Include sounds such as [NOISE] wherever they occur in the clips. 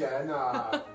Jenna. [LAUGHS]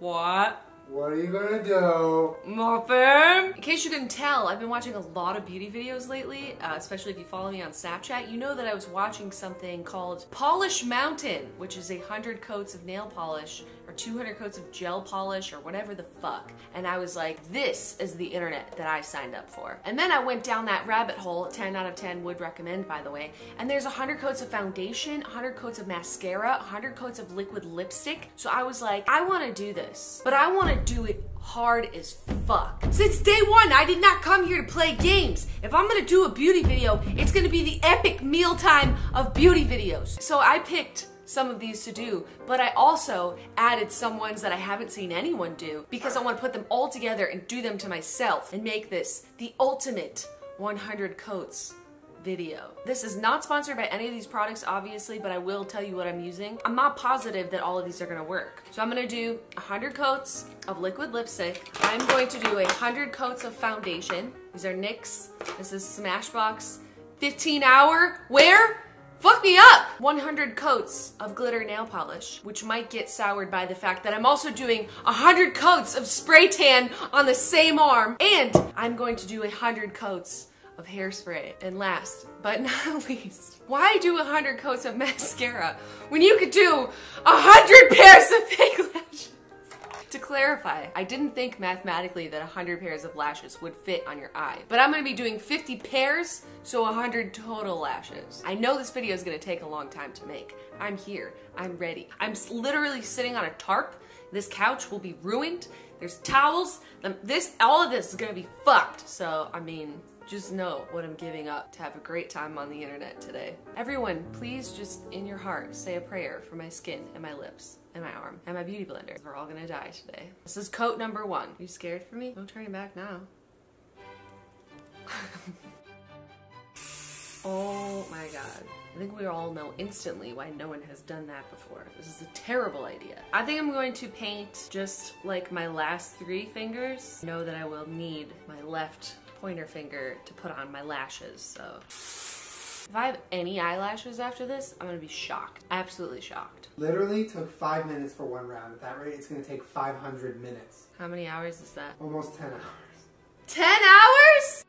What? What are you gonna do? Muffin! In case you couldn't tell, I've been watching a lot of beauty videos lately, uh, especially if you follow me on Snapchat. You know that I was watching something called Polish Mountain, which is a 100 coats of nail polish or 200 coats of gel polish or whatever the fuck. And I was like, this is the internet that I signed up for. And then I went down that rabbit hole, 10 out of 10 would recommend, by the way. And there's 100 coats of foundation, 100 coats of mascara, 100 coats of liquid lipstick. So I was like, I wanna do this, but I wanna do it hard as fuck. Since day one, I did not come here to play games. If I'm gonna do a beauty video, it's gonna be the Epic Meal Time of beauty videos. So I picked some of these to do, but I also added some ones that I haven't seen anyone do because I want to put them all together and do them to myself and make this the ultimate 100 coats video. This is not sponsored by any of these products, obviously, but I will tell you what I'm using. I'm not positive that all of these are gonna work. So I'm gonna do 100 coats of liquid lipstick. I'm going to do 100 coats of foundation. These are NYX. This is Smashbox 15 hour. Where? Fuck me up! 100 coats of glitter nail polish, which might get soured by the fact that I'm also doing 100 coats of spray tan on the same arm. And I'm going to do 100 coats of hairspray. And last but not [LAUGHS] least, why do 100 coats of mascara when you could do 100 pairs of fake lashes? To clarify, I didn't think mathematically that 100 pairs of lashes would fit on your eye, but I'm gonna be doing 50 pairs, so 100 total lashes. I know this video is gonna take a long time to make. I'm here, I'm ready. I'm literally sitting on a tarp. This couch will be ruined. There's towels. This, all of this is gonna be fucked. So, I mean, just know what I'm giving up to have a great time on the internet today. Everyone, please just in your heart say a prayer for my skin and my lips and my arm and my beauty blender. We're all gonna die today. This is coat number one. you scared for me? No turning back now. [LAUGHS] oh my god. I think we all know instantly why no one has done that before. This is a terrible idea. I think I'm going to paint just like my last three fingers. Know that I will need my left pointer finger to put on my lashes, so. If I have any eyelashes after this, I'm gonna be shocked. Absolutely shocked. Literally took five minutes for one round. At that rate, it's gonna take 500 minutes. How many hours is that? Almost 10 hours. 10 hours?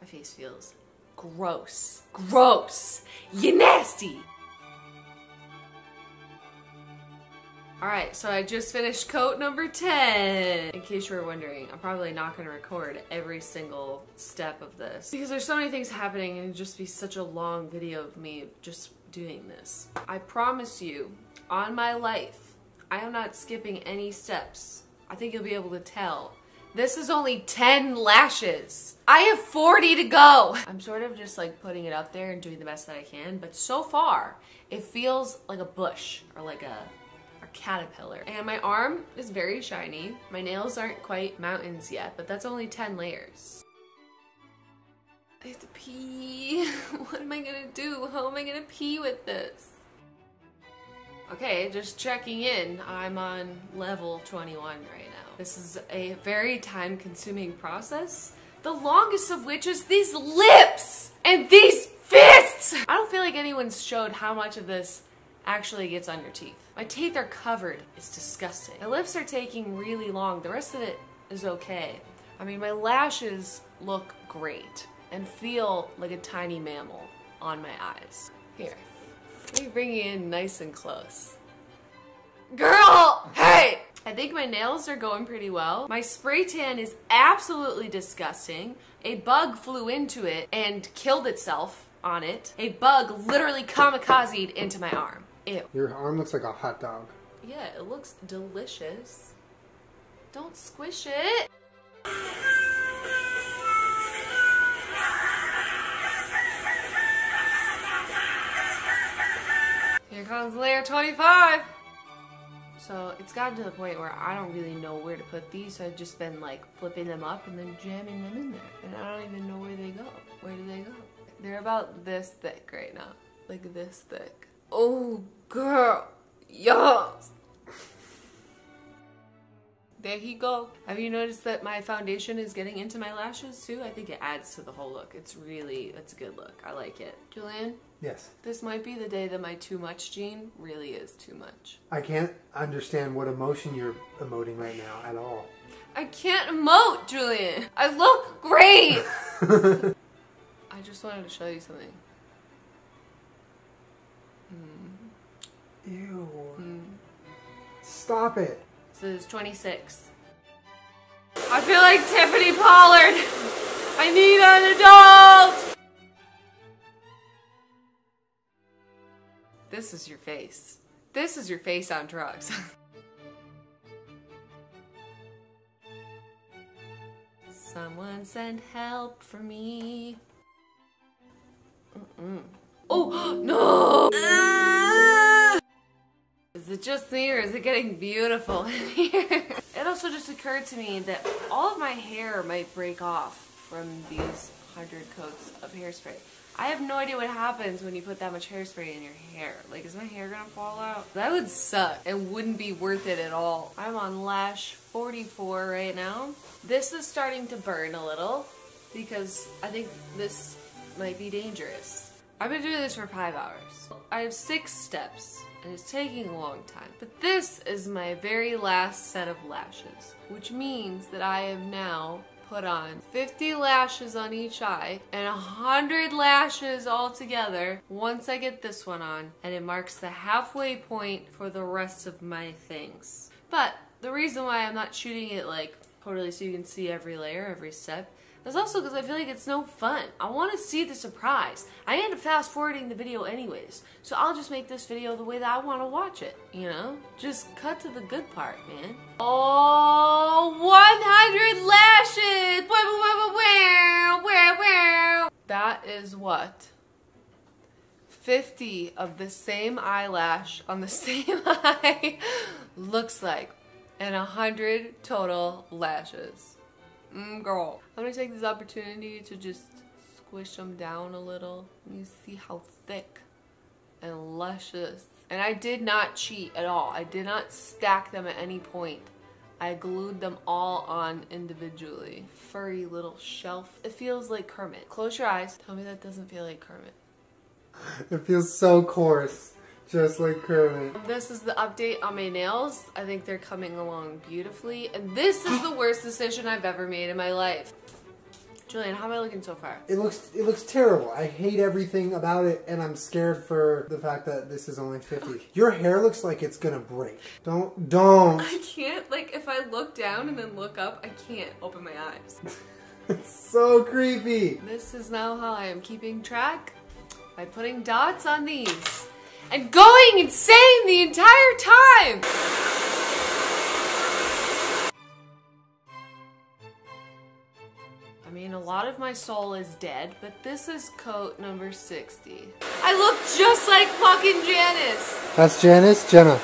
My face feels gross. Gross. You nasty. Alright, so I just finished coat number 10. In case you were wondering, I'm probably not going to record every single step of this because there's so many things happening and it'd just be such a long video of me just doing this. I promise you, on my life, I am not skipping any steps. I think you'll be able to tell. This is only 10 lashes. I have 40 to go. I'm sort of just like putting it up there and doing the best that I can, but so far, it feels like a bush or like a caterpillar. And my arm is very shiny. My nails aren't quite mountains yet, but that's only 10 layers. I have to pee. [LAUGHS] What am I gonna do? How am I gonna pee with this? Okay, just checking in. I'm on level 21 right now. This is a very time consuming process. The longest of which is these lips and these fists! I don't feel like anyone's showed how much of this actually gets on your teeth. My teeth are covered. It's disgusting. My lips are taking really long. The rest of it is okay. I mean, my lashes look great and feel like a tiny mammal on my eyes. Here, let me bring you in nice and close. Girl! Hey! I think my nails are going pretty well. My spray tan is absolutely disgusting. A bug flew into it and killed itself on it. A bug literally kamikazed into my arm. Ew. Your arm looks like a hot dog. Yeah, it looks delicious. Don't squish it. Here comes layer 25. So it's gotten to the point where I don't really know where to put these, so I've just been like flipping them up and then jamming them in there. And I don't even know where they go. Where do they go? They're about this thick right now. Like this thick. Oh, girl. Yes. There he go. Have you noticed that my foundation is getting into my lashes too? I think it adds to the whole look. It's really, it's a good look. I like it. Julien, Yes. this might be the day that my too much gene really is too much. I can't understand what emotion you're emoting right now at all. I can't emote, Julien. I look great. [LAUGHS] I just wanted to show you something. Hmm. Ew. Hmm. Stop it. This is 26. I feel like Tiffany Pollard. I need an adult. This is your face. This is your face on drugs. [LAUGHS] Someone send help for me. Mm-mm. Oh [GASPS] no! It just me or is it getting beautiful in [LAUGHS] here? it also just occurred to me that all of my hair might break off from these 100 coats of hairspray. I have no idea what happens when you put that much hairspray in your hair. Like, is my hair gonna fall out? That would suck and wouldn't be worth it at all. I'm on lash 44 right now. This is starting to burn a little because I think this might be dangerous. I've been doing this for five hours. I have six steps and it's taking a long time. But this is my very last set of lashes, which means that I have now put on 50 lashes on each eye and 100 lashes all together once I get this one on and it marks the halfway point for the rest of my things. But the reason why I'm not shooting it like totally so you can see every layer, every step, is also because I feel like it's no fun. I want to see the surprise. I end up fast forwarding the video anyways, so I'll just make this video the way that I want to watch it, you know? Just cut to the good part, man. Oh, 100 lashes! Wow, wow, wow, wow. That is what? 50 of the same eyelash on the [LAUGHS] same eye looks like and 100 total lashes. Mm, girl. I'm gonna take this opportunity to just squish them down a little. You see how thick and luscious. And I did not cheat at all. I did not stack them at any point. I glued them all on individually. Furry little shelf. It feels like Kermit. Close your eyes. Tell me that doesn't feel like Kermit. [LAUGHS] It feels so coarse, just like Kermit. This is the update on my nails. I think they're coming along beautifully. And this is the worst decision I've ever made in my life. Julien, how am I looking so far? It looks it looks terrible. I hate everything about it, and I'm scared for the fact that this is only 50. Your hair looks like it's gonna break. Don't don't. I can't, like, if I look down and then look up, I can't open my eyes. [LAUGHS] It's so creepy. This is now how I am keeping track by putting dots on these and going insane the entire time. I mean, a lot of my soul is dead, but this is coat number 60. I look just like fucking Janice. That's Janice, Jenna.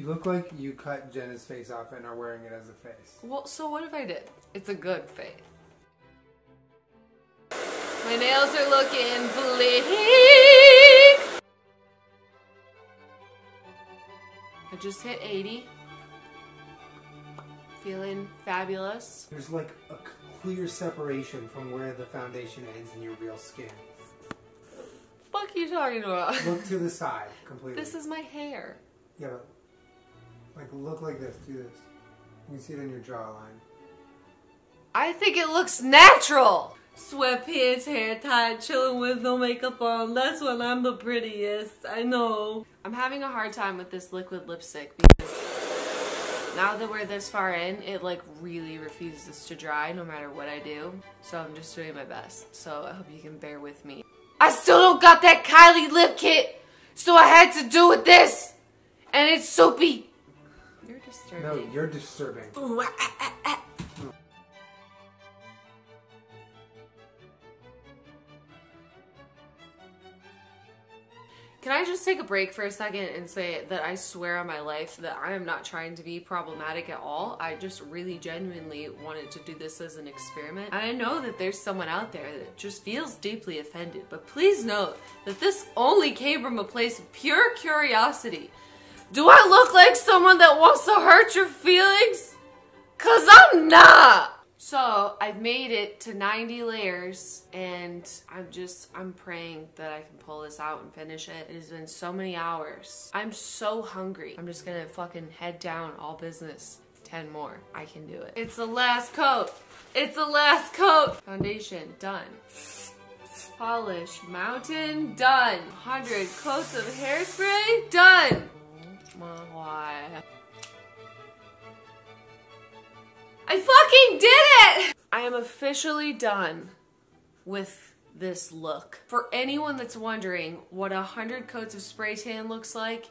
You look like you cut Jenna's face off and are wearing it as a face. Well, so what if I did? It's a good face. My nails are looking bleak. I just hit 80. Feeling fabulous. There's like a clear separation from where the foundation ends and your real skin. Fuck you talking about? Look to the [LAUGHS] side completely. This is my hair. yeah, but like look like this. Do this. You can see it on your jawline. I think it looks natural. Sweatpants, hair tied, chilling with no makeup on. That's when I'm the prettiest. I know. I'm having a hard time with this liquid lipstick because now that we're this far in, it like really refuses to dry no matter what I do. So I'm just doing my best. So I hope you can bear with me. I still don't got that Kylie lip kit, so I had to do with this. And it's soapy. Disturbing. No, you're disturbing. Ooh, ah, ah, ah. Can I just take a break for a second and say that I swear on my life that I am not trying to be problematic at all. I just really genuinely wanted to do this as an experiment. And I know that there's someone out there that just feels deeply offended, but please note that this only came from a place of pure curiosity. Do I look like someone that wants to hurt your feelings? Cause I'm not! So I've made it to 90 layers and I'm just, I'm praying that I can pull this out and finish it. It has been so many hours. I'm so hungry. I'm just gonna fucking head down all business. 10 more. I can do it. It's the last coat. It's the last coat. Foundation, done. Polish, mountain, done. 100 coats of hairspray, done. I fucking did it! I am officially done with this look. For anyone that's wondering what a hundred coats of spray tan looks like,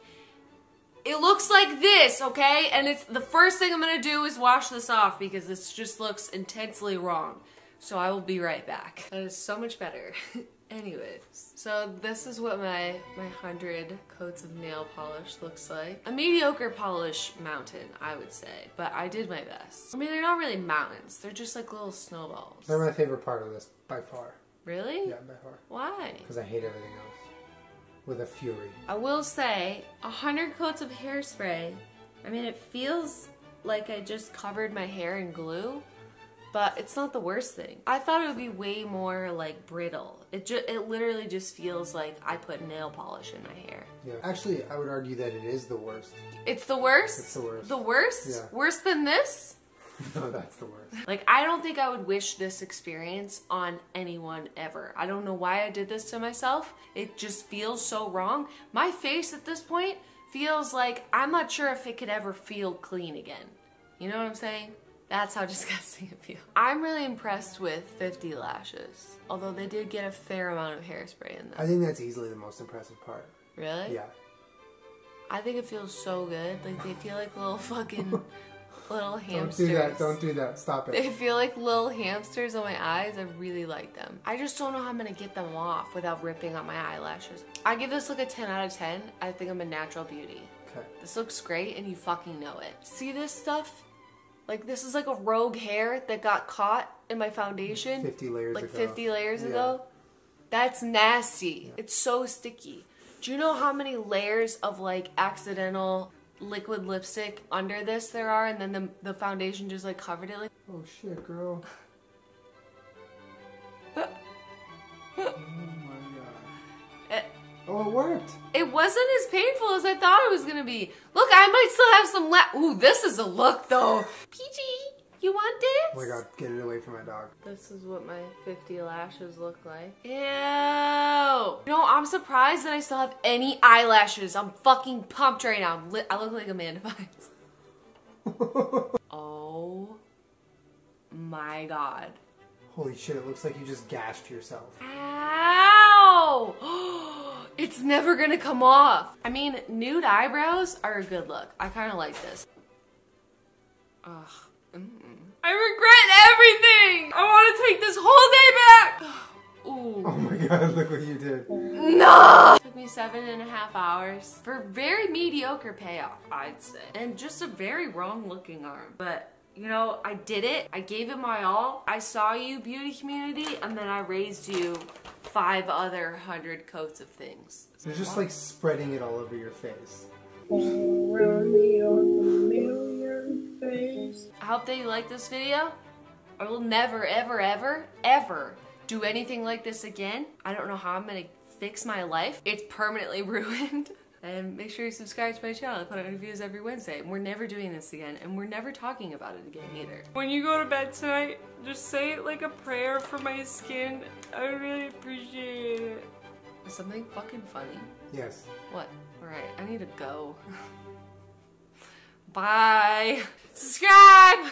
it looks like this, okay? And it's the first thing I'm gonna do is wash this off because this just looks intensely wrong. So I will be right back. That is so much better. [LAUGHS] Anyways, so this is what my my hundred coats of nail polish looks like. A mediocre polish mountain, I would say, but I did my best. I mean, they're not really mountains; they're just like little snowballs. They're my favorite part of this by far. Really? Yeah, by far. Why? Because I hate everything else with a fury. I will say, a hundred coats of hairspray. I mean, it feels like I just covered my hair in glue, but it's not the worst thing. I thought it would be way more like brittle. It ju- it literally just feels like I put nail polish in my hair. Yeah. Actually, I would argue that it is the worst. It's the worst. It's the worst. The worst. Yeah. Worse than this. [LAUGHS] no, that's the worst. Like I don't think I would wish this experience on anyone ever. I don't know why I did this to myself. It just feels so wrong. My face at this point feels like I'm not sure if it could ever feel clean again. You know what I'm saying? That's how [LAUGHS] disgusting it feels. I'm really impressed with 50 lashes. Although they did get a fair amount of hairspray in them. I think that's easily the most impressive part. Really? Yeah. I think it feels so good. Like they feel like little [LAUGHS] fucking little hamsters. Don't do that. Don't do that. Stop it. They feel like little hamsters on my eyes. I really like them. I just don't know how I'm gonna get them off without ripping out my eyelashes. I give this look a 10 out of 10. I think I'm a natural beauty. Okay. This looks great and you fucking know it. See this stuff? Like this is like a rogue hair that got caught in my foundation. 50 layers Like ago. 50 layers Yeah. ago. That's nasty. It's so sticky. Do you know how many layers of like accidental liquid lipstick under this there are and then the, the foundation just like covered it like Oh shit, girl. Oh, it worked. it wasn't as painful as I thought it was gonna be. Look, I might still have some la- Ooh, this is a look though. PG, you want this? Oh my god, get it away from my dog. This is what my 50 lashes look like. Ew. No, I'm surprised that I still have any eyelashes. I'm fucking pumped right now. I'm Li- I look like Amanda Bynes. [LAUGHS] oh my god. Holy shit, it looks like you just gashed yourself. Ow! [GASPS] it's never gonna come off. I mean, nude eyebrows are a good look. I kind of like this. Ugh. Mm. I regret everything! I want to take this whole day back! [SIGHS] Ooh. Oh my god, look what you did. No! It Took me seven and a half hours for very mediocre payoff, I'd say. And just a very wrong looking arm. But, you know, I did it. I gave it my all. I saw you, beauty community, and then I raised you five other hundred coats of things. You're just like spreading it all over your face. Around me on a million face. I hope that you like this video. I will never, ever, ever, ever do anything like this again. I don't know how I'm gonna fix my life. It's permanently [LAUGHS] ruined. And make sure you subscribe to my channel. I put out videos every Wednesday. And we're never doing this again. And we're never talking about it again either. When you go to bed tonight, just say it like a prayer for my skin. I really appreciate it. Is something fucking funny? Yes. What? Alright, I need to go. [LAUGHS] Bye. Subscribe!